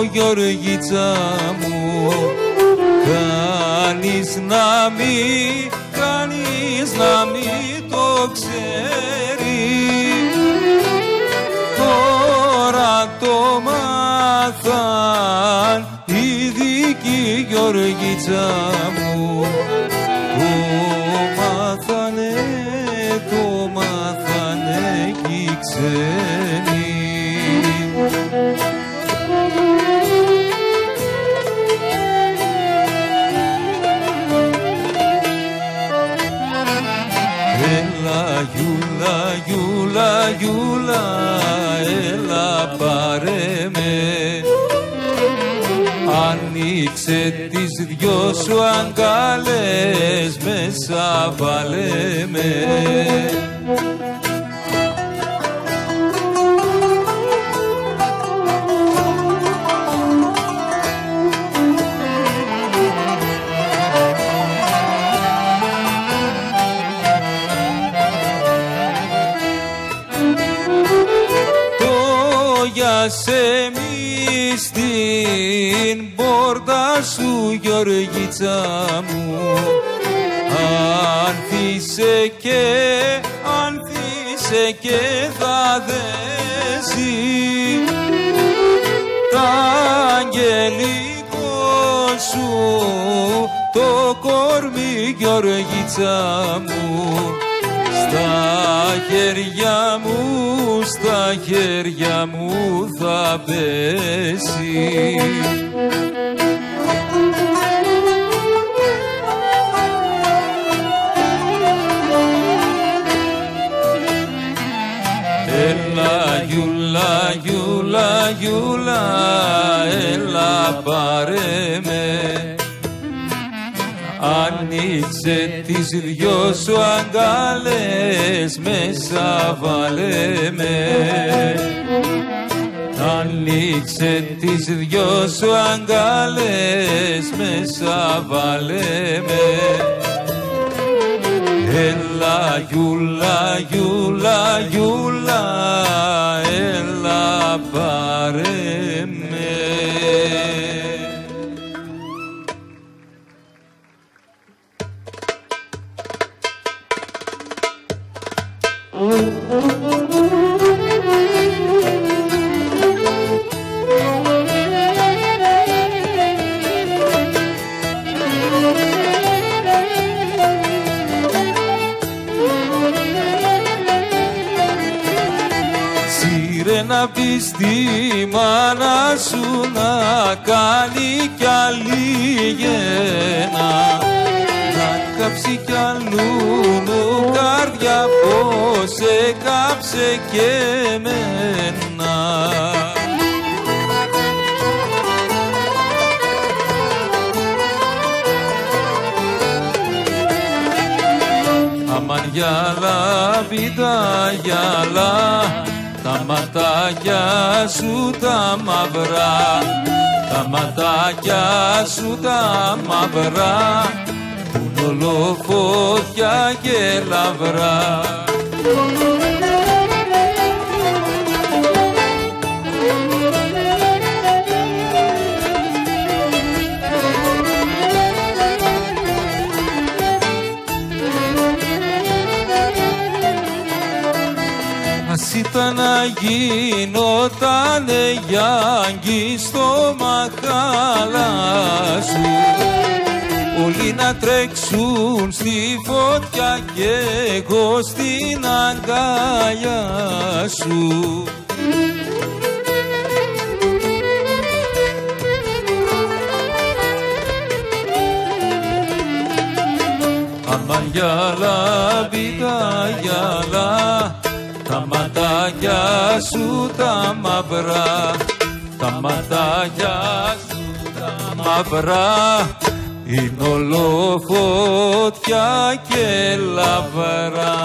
σ' αγαπώ Γεωργίτσα μου Κάνεις να μην, κάνεις να μην το ξέρεις. Τώρα το μάθαν οι δικοί Γεωργίτσα έλα πάρε με. Ανοίξε τις δυο σου αγκάλες μέσα βάλε για σε μη στην πόρτα σου Γεωργίτσα μου. Ανθίσε και ανθίσε και θα δέσει. Τα αγγελικό σου το κορμί Γεωργίτσα μου στα χέρια μου, στα χέρια μου θα πέσει Ανοίξε τις δυο σου αγκάλες μέσα βάλε με. Ανοίξε τις δυο σου αγκάλες μέσα βάλε με. Έλα γιούλα, γιούλα, να πει στη μάνα σου να κάνει κι άλλη γένα. Να κάψει κι αλλού καρδιά πως έκαψε και εμένα. Αμάν γυαλά, πίτα γυαλά, τα ματάκια σου τα μαυρά, τα ματάκια σου τα μαυρά, που όλο φωτιά και λαυρά. Ήταν να γινότανε γιάνγκι στο μαχάλα σου Όλοι να τρέξουν στη φωτιά και εγώ στην αγκάλια σου. Αμάν γυαλά, πίτα γυαλά, τα ματάκια σου τα μαυρά, τα ματάκια σου τα μαυρά, είναι όλο φωτιά και λαβρά.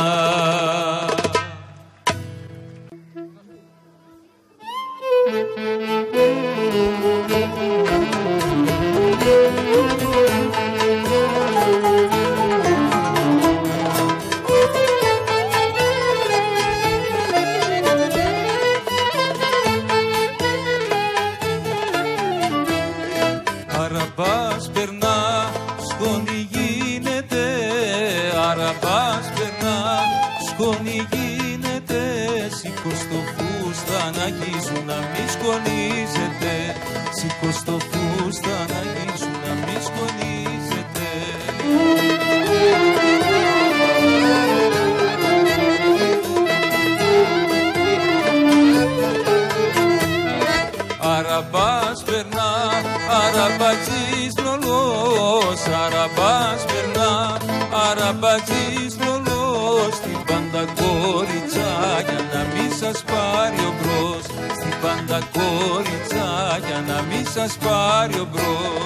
πας περνά, σκόνη γίνεται, άρα πας περνά, σκόνη γίνεται, σήκως στο φούστα να αγγίζουν να μη σκονίζεται, σήκως στο φούστα να να μη σκονίζεται. Άρα πας περνά, άρα Αραμπάς περνά, αραμπατζής λολός Στην πάντα κοριτσάκια να μη σας πάρει ο μπρος. Στην πάντα κοριτσάκια να μη σας πάρει ο μπρος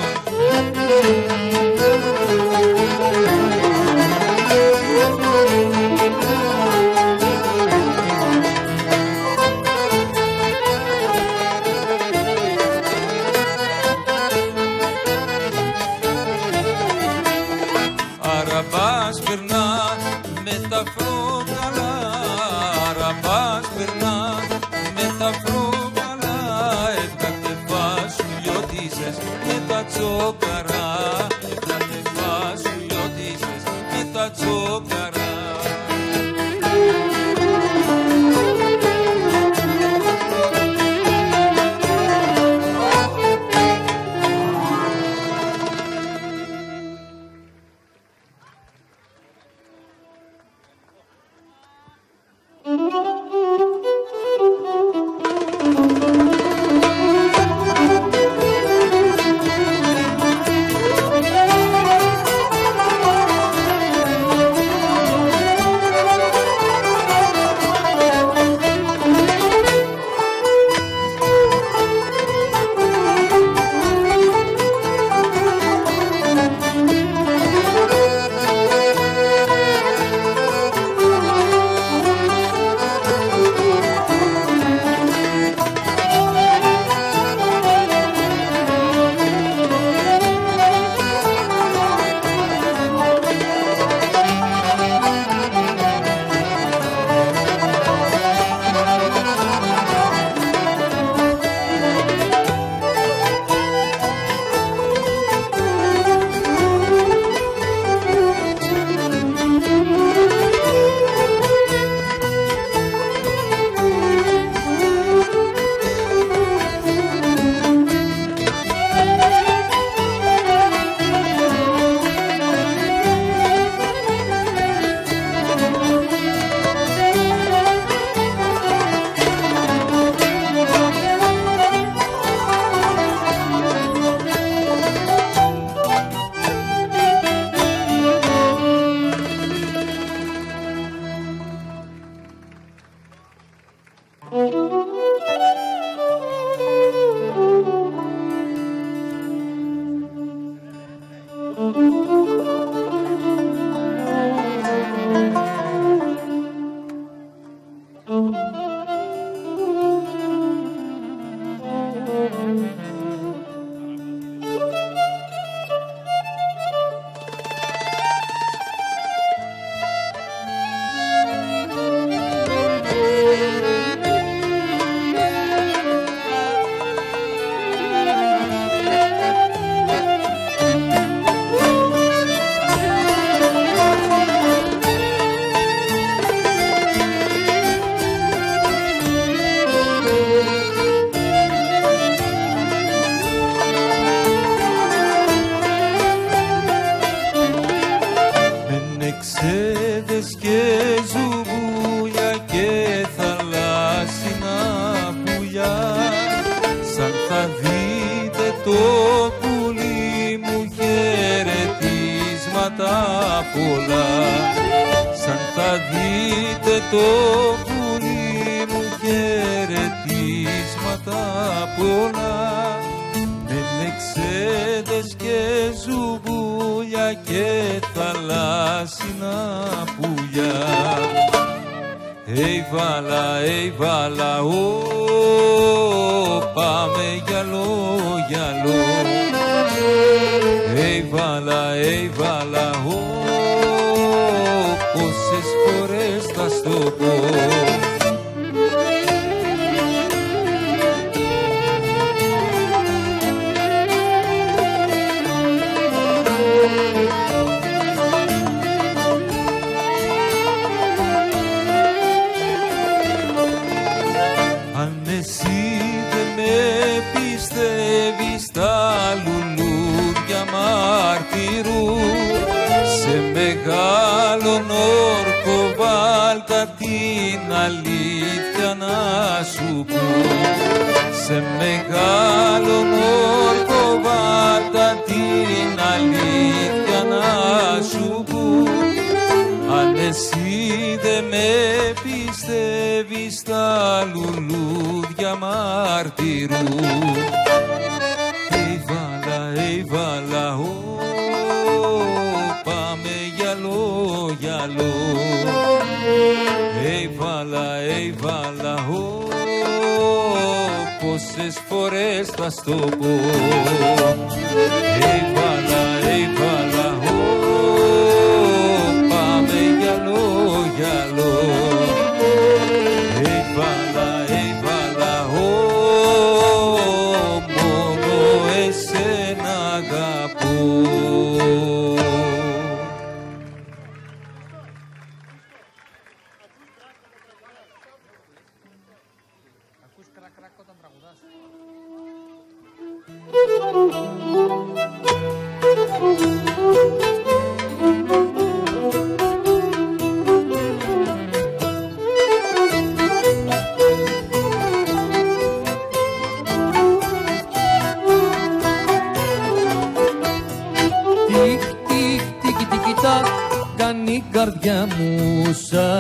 με τα Música το πουλί μου χαιρετίσματα πολλά Μενεξέδες και ζουμπούλια και θαλάσσινα πουλιά Ει βάλα, ει βάλα, ω, πάμε γυαλό, γυαλό. Ει βάλα, ει βάλα, ω, φορές σου πω. Σε μεγάλο όρκο βάτα την αλήθεια να σου πω. Αν εσύ δεν με πιστεύεις τα λουλούδια μαρτυρούν φορές θα στο πω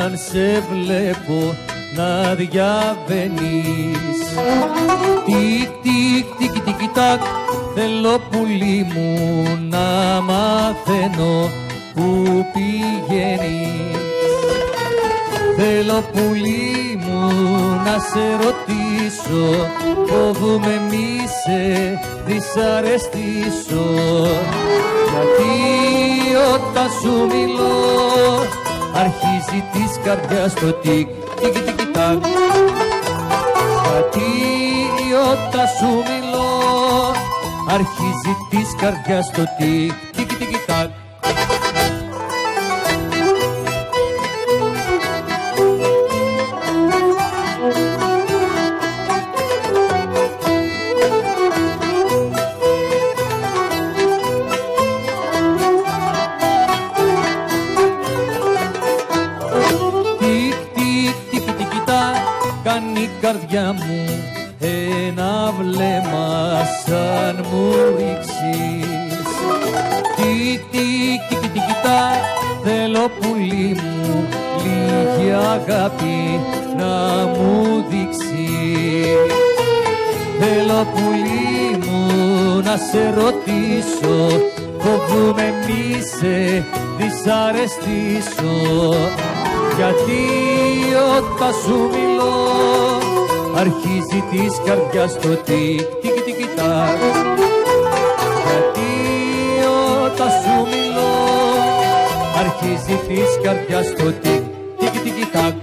σαν σε βλέπω να διαβαίνεις. Τικ, τικ, τικ, τικ, τακ Θέλω πουλί μου να μαθαίνω που πηγαίνεις. Θέλω πουλί μου να σε ρωτήσω Φοβούμαι μη σε δυσαρεστήσω. Γιατί όταν σου μιλώ Αρχίζει της καρδιάς το τικ τικ τικ τακ Γιατί όταν σου μιλώ Αρχίζει της καρδιάς το τικ τικ τικ τακ Τικ, αγάπη να μου δείξεις. Θέλω πουλί μου να σε ρωτήσω Φοβούμαι μη σε δυσαρεστήσω. Γιατί όταν σου μιλώ Αρχίζει της καρδιάς το τικ τικ τικ τακ Γιατί όταν σου μιλώ Αρχίζει της καρδιάς το τικ τικ τικ τακ